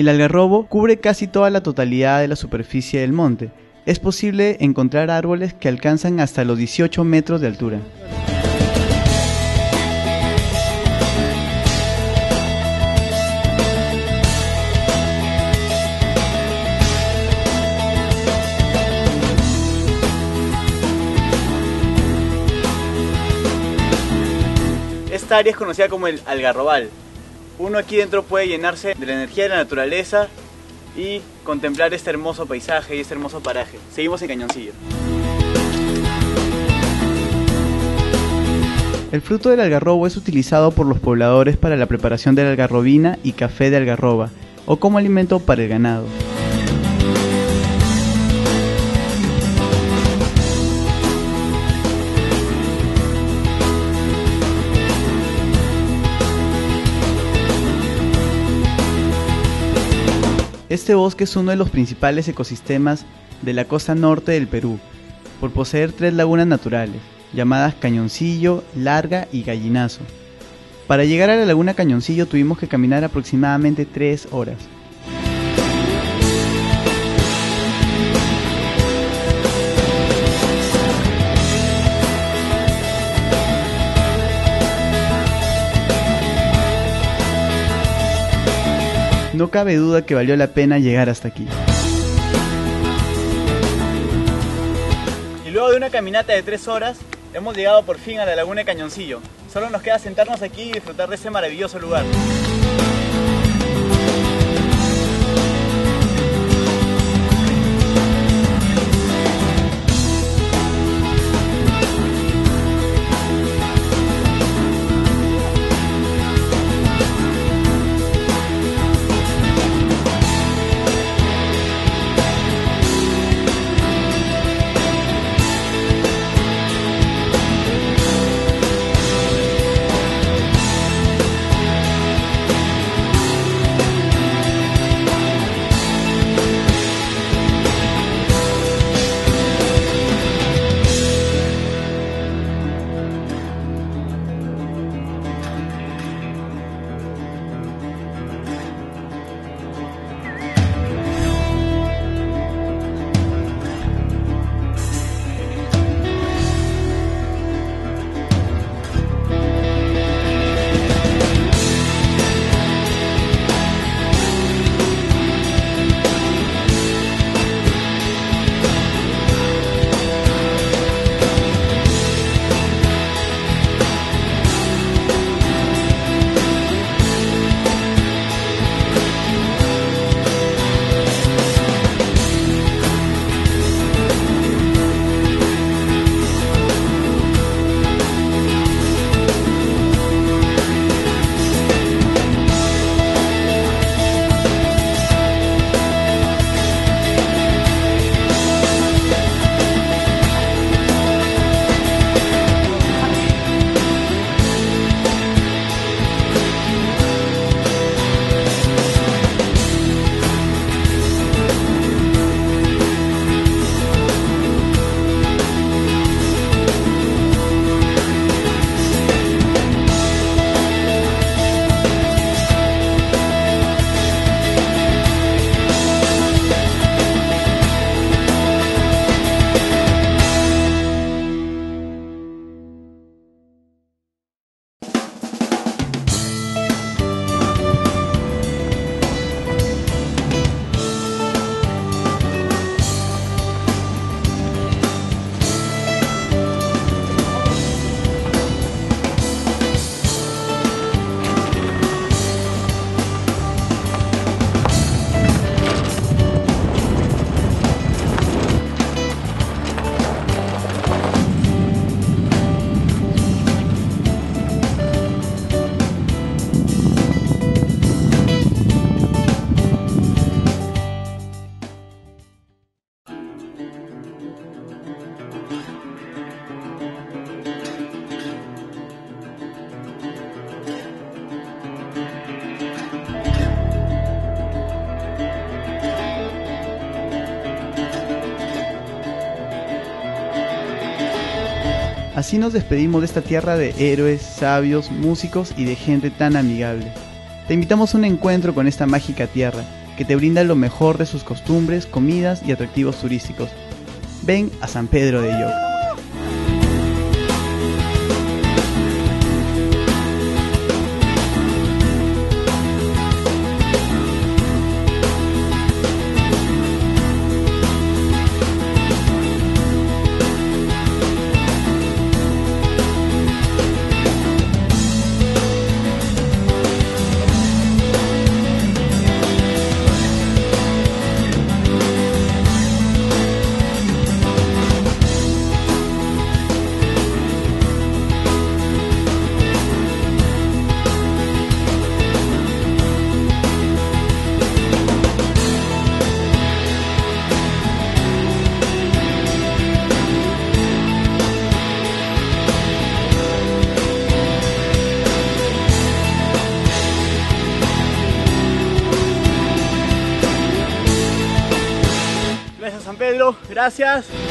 El algarrobo cubre casi toda la totalidad de la superficie del monte. Es posible encontrar árboles que alcanzan hasta los 18 metros de altura. Esta área es conocida como el Algarrobal. Uno aquí dentro puede llenarse de la energía de la naturaleza y contemplar este hermoso paisaje y este hermoso paraje. Seguimos en Cañoncillo. El fruto del algarrobo es utilizado por los pobladores para la preparación de la algarrobina y café de algarroba, o como alimento para el ganado. Este bosque es uno de los principales ecosistemas de la costa norte del Perú, por poseer tres lagunas naturales, llamadas Cañoncillo, Larga y Gallinazo. Para llegar a la laguna Cañoncillo tuvimos que caminar aproximadamente tres horas. No cabe duda que valió la pena llegar hasta aquí. Y luego de una caminata de tres horas, hemos llegado por fin a la laguna de Cañoncillo. Solo nos queda sentarnos aquí y disfrutar de ese maravilloso lugar. Así nos despedimos de esta tierra de héroes, sabios, músicos y de gente tan amigable. Te invitamos a un encuentro con esta mágica tierra que te brinda lo mejor de sus costumbres, comidas y atractivos turísticos. Ven a San Pedro de Yoc. Pedro, gracias.